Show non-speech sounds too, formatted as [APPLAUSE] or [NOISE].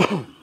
Oh. [COUGHS]